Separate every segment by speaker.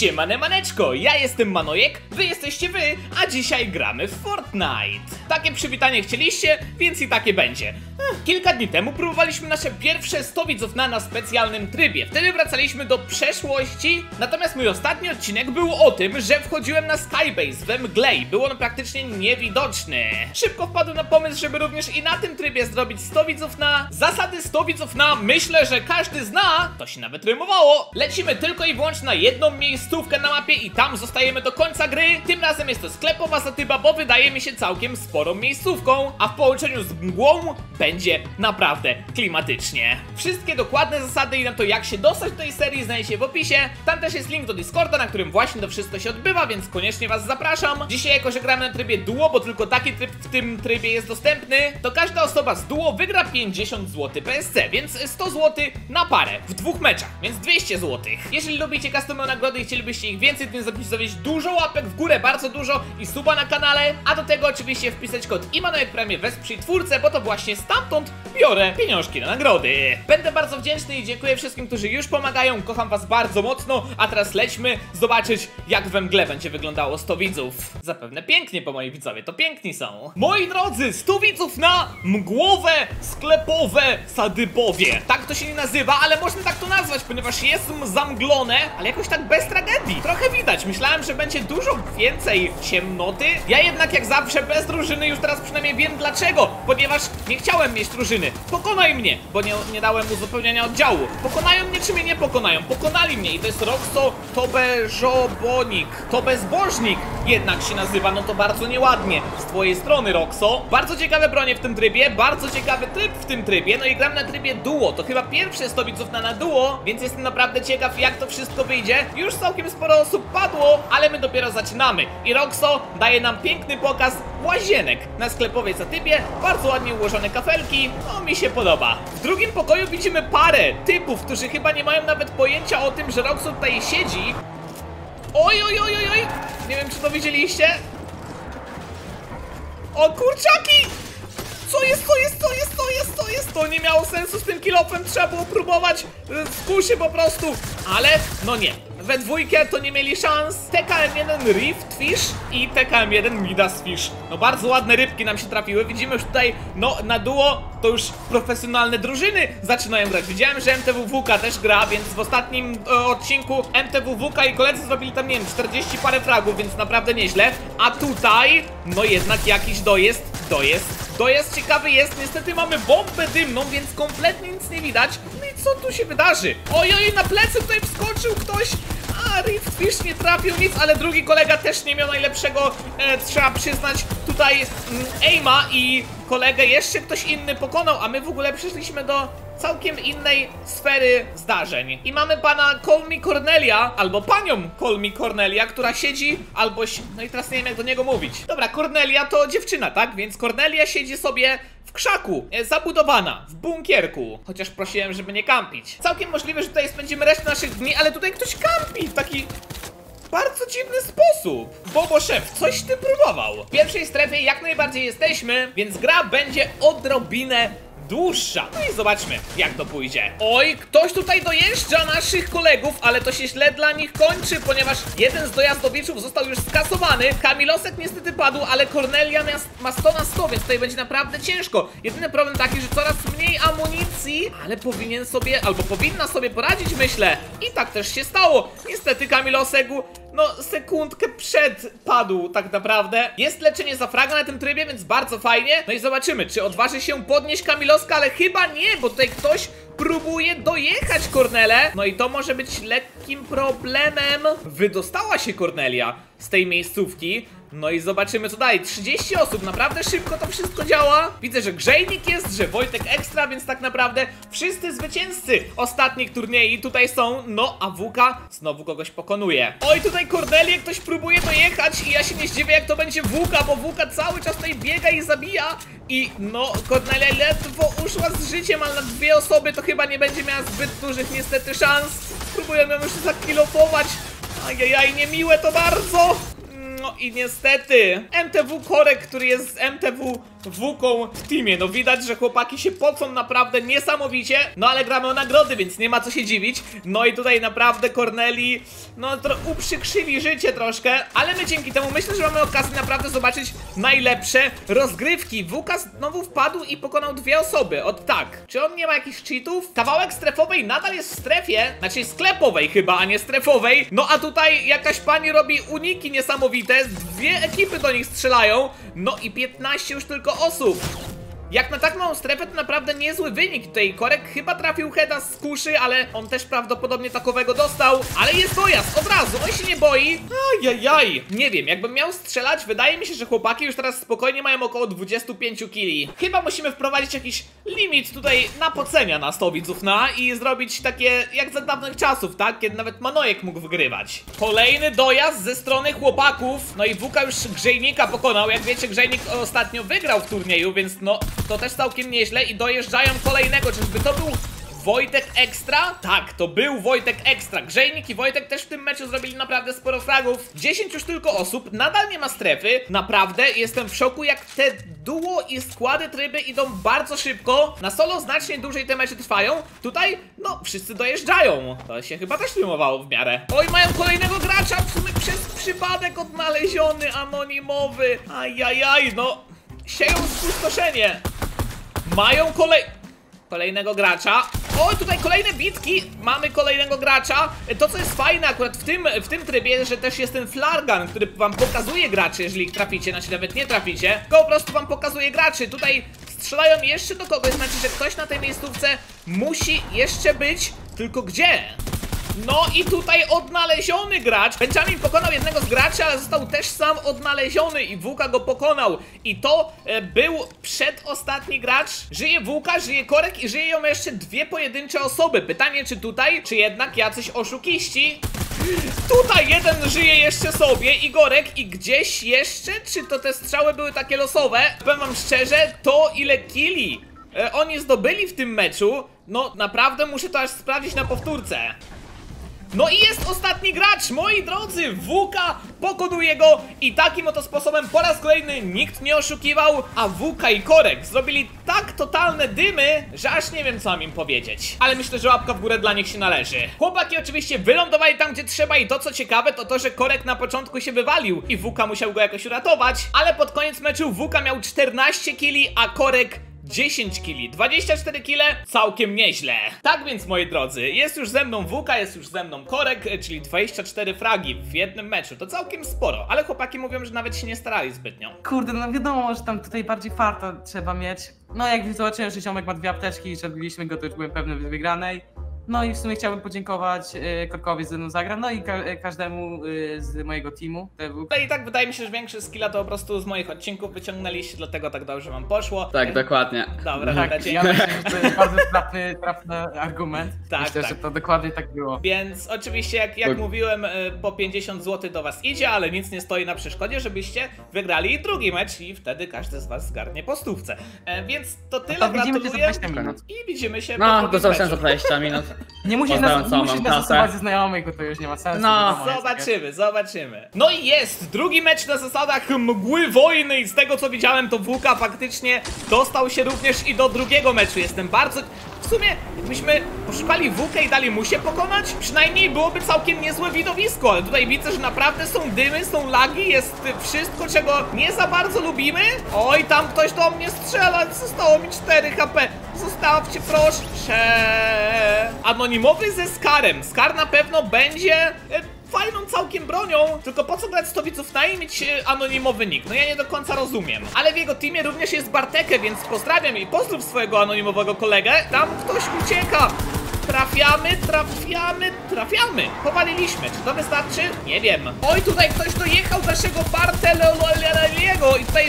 Speaker 1: Siemane maneczko, ja jestem Manojek, wy jesteście wy, a dzisiaj gramy w Fortnite. Takie przywitanie chcieliście, więc i takie będzie. Kilka dni temu próbowaliśmy nasze pierwsze 100 widzów na na specjalnym trybie. Wtedy wracaliśmy do przeszłości, natomiast mój ostatni odcinek był o tym, że wchodziłem na Skybase we mgle i był on praktycznie niewidoczny. Szybko wpadłem na pomysł, żeby również i na tym trybie zrobić 100 widzów na zasady 100 widzów na myślę, że każdy zna, to się nawet rymowało. Lecimy tylko i wyłącznie na jedną miejscówkę na mapie i tam zostajemy do końca gry. Tym razem jest to sklepowa zatyba, bo wydaje mi się całkiem sporą miejscówką, a w połączeniu z mgłą będzie naprawdę klimatycznie. Wszystkie dokładne zasady i na to jak się dostać do tej serii znajdziecie w opisie. Tam też jest link do Discorda, na którym właśnie to wszystko się odbywa, więc koniecznie was zapraszam. Dzisiaj jako, że gramy na trybie duo, bo tylko taki tryb w tym trybie jest dostępny, to każda osoba z duo wygra 50 zł PSC, więc 100 zł na parę w dwóch meczach, więc 200 zł. Jeżeli lubicie customowe nagrody i chcielibyście ich więcej, to nie zapomnijcie dużo łapek w górę, bardzo dużo i suba na kanale, a do tego oczywiście wpisać kod Imanojek Premie wesprzyj twórcę, bo to właśnie stamtąd biorę pieniążki na nagrody. Będę bardzo wdzięczny i dziękuję wszystkim, którzy już pomagają, kocham was bardzo mocno, a teraz lećmy zobaczyć jak we mgle będzie wyglądało 100 widzów. Zapewne pięknie, bo moi widzowie to piękni są. Moi drodzy, 100 widzów na mgłowe, sklepowe sadybowie. Tak to się nie nazywa, ale można tak to nazwać, ponieważ jest zamglone, ale jakoś tak bez tragedii. Trochę widać, myślałem, że będzie dużo więcej ciemnoty. Ja jednak jak zawsze bez drużyny już teraz przynajmniej wiem dlaczego, ponieważ nie chciałem mieć drużyny. Pokonaj mnie, bo nie, nie dałem uzupełniania oddziału. Pokonają mnie czy mnie nie pokonają? Pokonali mnie i to jest Roxo Tobeżobonik. To bezbożnik jednak się nazywa, no to bardzo nieładnie z twojej strony Roxo. Bardzo ciekawe bronie w tym trybie, bardzo ciekawy tryb w tym trybie, no i gram na trybie duo. To chyba pierwsze 100 widzów na na duo, więc jestem naprawdę ciekaw jak to wszystko wyjdzie. Już całkiem sporo osób padło, ale my dopiero zaczynamy. I Roxo daje nam piękny pokaz łazienek na sklepowej zatypie, bardzo ładnie ułożone kafelki, no mi się podoba. W drugim pokoju widzimy parę typów, którzy chyba nie mają nawet pojęcia o tym, że Roxo tutaj siedzi. Oj, oj, oj, oj, oj! Nie wiem, czy to widzieliście? O kurczaki! Co jest, co jest, co jest, co jest, co jest? To nie miało sensu z tym kilofem, trzeba było próbować w kusie po prostu, ale no nie. We dwójkę to nie mieli szans. TKM1 Rift Fish i TKM1 Midas Fish. No bardzo ładne rybki nam się trafiły. Widzimy już tutaj, no na duo to już profesjonalne drużyny zaczynają grać. Widziałem, że MTWWK też gra, więc w ostatnim e, odcinku MTWWK i koledzy zrobili tam, nie wiem, 40 parę fragów, więc naprawdę nieźle. A tutaj, no jednak jakiś dojazd, dojazd, dojazd ciekawy jest. Niestety mamy bombę dymną, więc kompletnie nic nie widać. No i co tu się wydarzy? Oj, oj, na plecy tutaj wskoczył ktoś. A Rift Fish nie trafił nic, ale drugi kolega też nie miał najlepszego, e, trzeba przyznać, tutaj mm, aima i kolegę jeszcze ktoś inny pokonał, a my w ogóle przeszliśmy do całkiem innej sfery zdarzeń. I mamy pana Call Me Cornelia, albo panią Call Me Cornelia, która siedzi albo... No i teraz nie wiem jak do niego mówić. Dobra, Cornelia to dziewczyna, tak? Więc Cornelia siedzi sobie w krzaku, e, zabudowana, w bunkierku. Chociaż prosiłem, żeby nie kampić. Całkiem możliwe, że tutaj spędzimy resztę naszych dni, ale tutaj ktoś kampi w taki bardzo dziwny sposób. Bobo szef, coś ty próbował. W pierwszej strefie jak najbardziej jesteśmy, więc gra będzie odrobinę dłuższa. No i zobaczmy, jak to pójdzie. Oj, ktoś tutaj dojeżdża naszych kolegów, ale to się źle dla nich kończy, ponieważ jeden z dojazdowiczów został już skasowany. Kamilosek niestety padł, ale Cornelia ma- ma 100 na 100, więc tutaj będzie naprawdę ciężko. Jedyny problem taki, że coraz mniej amunicji, ale powinien sobie, albo powinna sobie poradzić, myślę. I tak też się stało. Niestety Kamilosek no, sekundkę przed padł tak naprawdę. Jest leczenie za fraga na tym trybie, więc bardzo fajnie. No i zobaczymy, czy odważy się podnieść Kamiloska, ale chyba nie, bo tutaj ktoś próbuje dojechać Kornelę. No i to może być lekkim problemem. Wydostała się Kornelia z tej miejscówki. No i zobaczymy co dalej. 30 osób, naprawdę szybko to wszystko działa. Widzę, że Grzejnik jest, że Wojtek Ekstra, więc tak naprawdę wszyscy zwycięzcy ostatnich turniejów tutaj są. No, a Wuka znowu kogoś pokonuje. Oj, tutaj Kordelię ktoś próbuje dojechać i ja się nie zdziwię jak to będzie Wuka, bo Wuka cały czas tutaj biega i zabija. I no, Kornelia ledwo uszła z życiem, ale na dwie osoby to chyba nie będzie miała zbyt dużych niestety szans. Próbują ją już zakilofować. Ajajaj, niemiłe to bardzo. No i niestety MTW Korek, który jest z MTW Wuką w teamie. No widać, że chłopaki się pocą naprawdę niesamowicie, no ale gramy o nagrody, więc nie ma co się dziwić. No i tutaj naprawdę Corneli, no tro uprzykrzyli życie troszkę, ale my dzięki temu myślę, że mamy okazję naprawdę zobaczyć najlepsze rozgrywki. Wuka znowu wpadł i pokonał dwie osoby, od tak. Czy on nie ma jakichś cheatów? Kawałek strefowej nadal jest w strefie, znaczy sklepowej chyba, a nie strefowej. No a tutaj jakaś pani robi uniki niesamowite, dwie ekipy do nich strzelają, no i 15 już tylko osób. Jak na tak małą strefę to naprawdę niezły wynik tutaj. Korek chyba trafił heada z kuszy, ale on też prawdopodobnie takowego dostał. Ale jest dojazd, od razu, on się nie boi. Ajajaj, nie wiem, jakbym miał strzelać, wydaje mi się, że chłopaki już teraz spokojnie mają około 25 kili. Chyba musimy wprowadzić jakiś limit tutaj napocenia na 100 widzów na i zrobić takie jak za dawnych czasów, tak? Kiedy nawet Manojek mógł wygrywać. Kolejny dojazd ze strony chłopaków. No i Wuka już Grzejnika pokonał. Jak wiecie, Grzejnik ostatnio wygrał w turnieju, więc no to też całkiem nieźle i dojeżdżają kolejnego. Czyżby to był Wojtek Ekstra? Tak, to był Wojtek Ekstra. Grzejnik i Wojtek też w tym meczu zrobili naprawdę sporo fragów. 10 już tylko osób, nadal nie ma strefy. Naprawdę jestem w szoku, jak te duo i składy tryby idą bardzo szybko. Na solo znacznie dłużej te mecze trwają. Tutaj, no, wszyscy dojeżdżają. To się chyba też filmowało w miarę. Oj, mają kolejnego gracza, w sumie przez przypadek odnaleziony, anonimowy. Ajajaj, no, sieją spustoszenie. Mają kolej... Kolejnego gracza. O, tutaj kolejne bitki. Mamy kolejnego gracza. To, co jest fajne akurat w tym, w tym trybie, że też jest ten flargan, który wam pokazuje graczy, jeżeli ich traficie, znaczy nawet nie traficie, tylko po prostu wam pokazuje graczy. Tutaj strzelają jeszcze do kogoś, znaczy, że ktoś na tej miejscówce musi jeszcze być, tylko gdzie? No i tutaj odnaleziony gracz. Benjamin pokonał jednego z graczy, ale został też sam odnaleziony i Wuka go pokonał. I to e, był przedostatni gracz. Żyje Wuka, żyje Korek i żyją jeszcze dwie pojedyncze osoby. Pytanie, czy tutaj, czy jednak jacyś oszukiści? Tutaj jeden żyje jeszcze sobie, Igorek, i gdzieś jeszcze? Czy to te strzały były takie losowe? Powiem wam szczerze, to ile kili e, oni zdobyli w tym meczu, no naprawdę muszę to aż sprawdzić na powtórce. No i jest ostatni gracz, moi drodzy, Wuka pokonuje go i takim oto sposobem po raz kolejny nikt nie oszukiwał, a Wuka i Korek zrobili tak totalne dymy, że aż nie wiem co mam im powiedzieć. Ale myślę, że łapka w górę dla nich się należy. Chłopaki oczywiście wylądowali tam gdzie trzeba i to co ciekawe to to, że Korek na początku się wywalił i Wuka musiał go jakoś uratować, ale pod koniec meczu Wuka miał 14 kili, a Korek 10 kili, 24 kile, całkiem nieźle. Tak więc moi drodzy, jest już ze mną Wuka, jest już ze mną Korek, czyli 24 fragi w jednym meczu. To całkiem sporo, ale chłopaki mówią, że nawet się nie starali zbytnio.
Speaker 2: Kurde, no wiadomo, że tam tutaj bardziej farta trzeba mieć. No jak zobaczyłem, że ziomek ma dwie apteczki i że byliśmy go, to już byłem pewny wygranej. No i w sumie chciałbym podziękować y, Korkowi, ze mną zagra, no i ka y, każdemu y, z mojego teamu.
Speaker 1: No i tak wydaje mi się, że większy skilla to po prostu z moich odcinków wyciągnęliście, dlatego tak dobrze wam poszło.
Speaker 3: Tak, dokładnie.
Speaker 1: Dobra,
Speaker 2: tak, ja myślę, że to jest bardzo trafny, trafny argument.
Speaker 1: Tak,
Speaker 2: myślę,
Speaker 1: tak.
Speaker 2: że to dokładnie tak było.
Speaker 1: Więc oczywiście, jak, jak mówiłem, po 50 zł do was idzie, ale nic nie stoi na przeszkodzie, żebyście wygrali drugi mecz i wtedy każdy z was zgarnie po stówce. E, więc to tyle,
Speaker 2: No to widzimy się za
Speaker 1: gratuluję
Speaker 2: 20 minut.
Speaker 1: i widzimy się po
Speaker 3: No, do zobaczenia za
Speaker 1: meczu.
Speaker 3: 20 minut.
Speaker 2: Nie musisz nas, nie
Speaker 3: całą
Speaker 2: musisz nas ze znajomych, bo to już nie ma sensu.
Speaker 3: No.
Speaker 2: wiadomo,
Speaker 1: Zobaczymy, zobaczymy. No i jest drugi mecz na zasadach mgły wojny i z tego co widziałem to Wuka faktycznie dostał się również i do drugiego meczu. Jestem bardzo... W sumie, jakbyśmy poszukali Wukę i dali mu się pokonać, przynajmniej byłoby całkiem niezłe widowisko, ale tutaj widzę, że naprawdę są dymy, są lagi, jest wszystko, czego nie za bardzo lubimy. Oj, tam ktoś do mnie strzela, zostało mi 4 HP. Zostawcie proszę. Anonimowy ze Skarem. Skar na pewno będzie e, fajną całkiem bronią, tylko po co grać 100 widzów na i mieć e, anonimowy nick? No ja nie do końca rozumiem. Ale w jego teamie również jest Barteke, więc pozdrawiam i pozdrów swojego anonimowego kolegę. Tam ktoś ucieka. Trafiamy, trafiamy, trafiamy. Powaliliśmy. Czy to wystarczy? Nie wiem. Oj, tutaj ktoś dojechał do naszego Barteloliego i tutaj.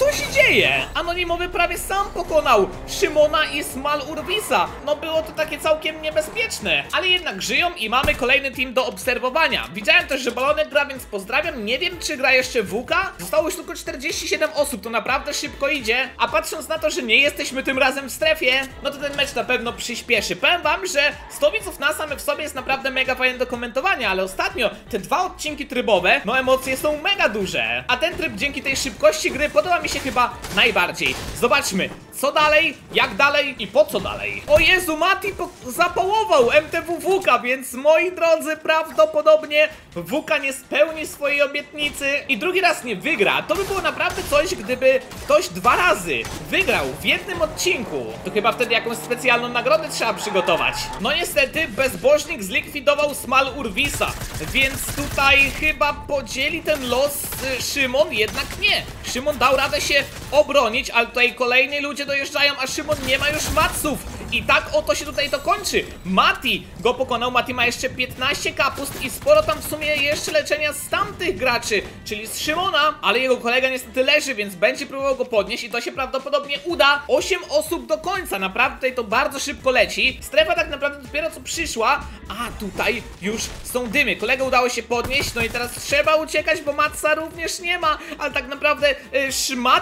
Speaker 1: Co się dzieje? Anonimowy prawie sam pokonał Szymona i Smal Urwisa. No było to takie całkiem niebezpieczne. Ale jednak żyją i mamy kolejny team do obserwowania. Widziałem też, że Balonek gra, więc pozdrawiam. Nie wiem, czy gra jeszcze Wuka. Zostało już tylko 47 osób, to naprawdę szybko idzie. A patrząc na to, że nie jesteśmy tym razem w strefie, no to ten mecz na pewno przyspieszy. Powiem wam, że 100 widzów na same w sobie jest naprawdę mega fajne do komentowania, ale ostatnio te dwa odcinki trybowe, no emocje są mega duże. A ten tryb dzięki tej szybkości gry podoba mi się się chyba najbardziej. Zobaczmy, co dalej, jak dalej i po co dalej. O Jezu, Mati zapałował MTW Wuka, więc moi drodzy, prawdopodobnie Wuka nie spełni swojej obietnicy i drugi raz nie wygra. To by było naprawdę coś, gdyby ktoś dwa razy wygrał w jednym odcinku. To chyba wtedy jakąś specjalną nagrodę trzeba przygotować. No niestety, bezbożnik zlikwidował Smal Urwisa, więc tutaj chyba podzieli ten los y, Szymon, jednak nie. Szymon dał radę się obronić, ale tutaj kolejni ludzie dojeżdżają, a Szymon nie ma już maców. I tak oto się tutaj to kończy. Mati go pokonał, Mati ma jeszcze 15 kapust i sporo tam w sumie jeszcze leczenia z tamtych graczy, czyli z Szymona, ale jego kolega niestety leży, więc będzie próbował go podnieść i to się prawdopodobnie uda. 8 osób do końca, naprawdę tutaj to bardzo szybko leci. Strefa tak naprawdę dopiero co przyszła, a tutaj już są dymy. Kolega udało się podnieść, no i teraz trzeba uciekać, bo Matsa również nie ma, ale tak naprawdę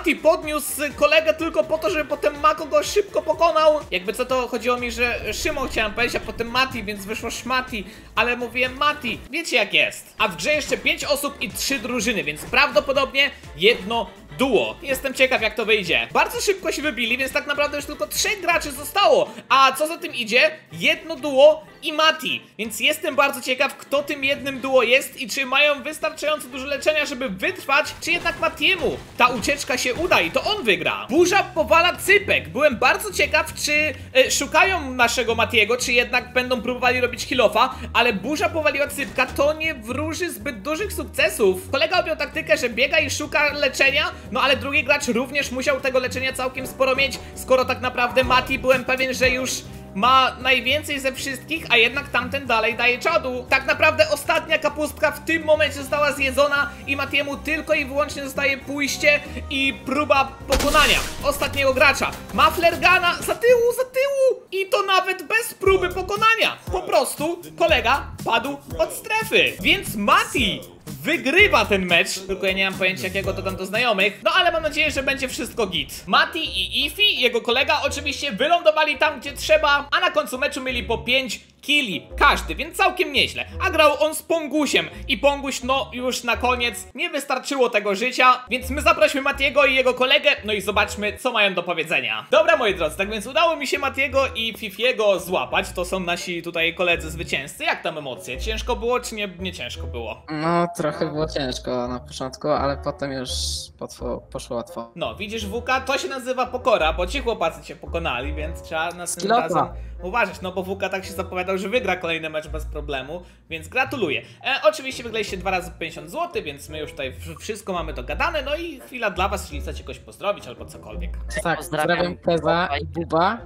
Speaker 1: y, podniósł kolegę tylko po to, żeby potem Mako go szybko pokonał. Jakby co to chodziło mi, że Szymon chciałem powiedzieć, a potem Mati, więc wyszło Szmati, ale mówiłem Mati. Wiecie jak jest. A w grze jeszcze 5 osób i 3 drużyny, więc prawdopodobnie jedno duo. Jestem ciekaw jak to wyjdzie. Bardzo szybko się wybili, więc tak naprawdę już tylko trzech graczy zostało. A co za tym idzie? Jedno duo i Mati. Więc jestem bardzo ciekaw, kto tym jednym duo jest i czy mają wystarczająco dużo leczenia, żeby wytrwać, czy jednak Matiemu ta ucieczka się uda i to on wygra. Burza powala cypek. Byłem bardzo ciekaw, czy e, szukają naszego Matiego, czy jednak będą próbowali robić kilofa, ale burza powaliła cypka, to nie wróży zbyt dużych sukcesów. Kolega objął taktykę, że biega i szuka leczenia, no ale drugi gracz również musiał tego leczenia całkiem sporo mieć, skoro tak naprawdę Mati byłem pewien, że już ma najwięcej ze wszystkich, a jednak tamten dalej daje czadu. Tak naprawdę ostatnia kapustka w tym momencie została zjedzona i Matiemu tylko i wyłącznie zostaje pójście i próba pokonania ostatniego gracza. Ma Flergana za tyłu, za tyłu i to nawet bez próby pokonania. Po prostu kolega padł od strefy. Więc Mati wygrywa ten mecz, tylko ja nie mam pojęcia jakiego to tam do znajomych, no ale mam nadzieję, że będzie wszystko git. Mati i Ifi, jego kolega oczywiście wylądowali tam, gdzie trzeba, a na końcu meczu mieli po 5 killi każdy, więc całkiem nieźle. A grał on z Pongusiem i Ponguś no już na koniec nie wystarczyło tego życia, więc my zaprośmy Matiego i jego kolegę, no i zobaczmy co mają do powiedzenia. Dobra moi drodzy, tak więc udało mi się Matiego i Fifiego złapać, to są nasi tutaj koledzy zwycięzcy. Jak tam emocje? Ciężko było czy nie, nie ciężko było?
Speaker 3: No, trochę było ciężko na początku, ale potem już potwo, poszło łatwo.
Speaker 1: No, widzisz WK, to się nazywa pokora, bo ci chłopacy cię pokonali, więc trzeba następnym razem uważać, no bo WK tak się zapowiadał, że wygra kolejny mecz bez problemu, więc gratuluję. E, oczywiście wygraliście dwa razy 50 zł, więc my już tutaj wszystko mamy dogadane, no i chwila dla was, jeżeli chcecie kogoś pozdrowić albo cokolwiek.
Speaker 3: Tak, pozdrawiam Keza i Buba,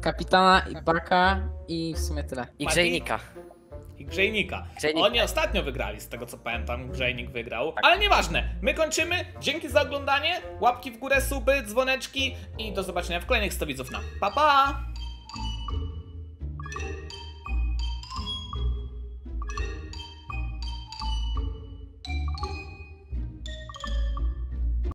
Speaker 3: kapitana i Baka i w sumie tyle.
Speaker 4: I grzejnika.
Speaker 1: Grzejnika.
Speaker 4: Grzejnika.
Speaker 1: Oni ostatnio wygrali, z tego co pamiętam, Grzejnik wygrał. Ale nieważne, my kończymy. Dzięki za oglądanie, łapki w górę, suby, dzwoneczki i do zobaczenia w kolejnych 100 widzów na. Pa pa!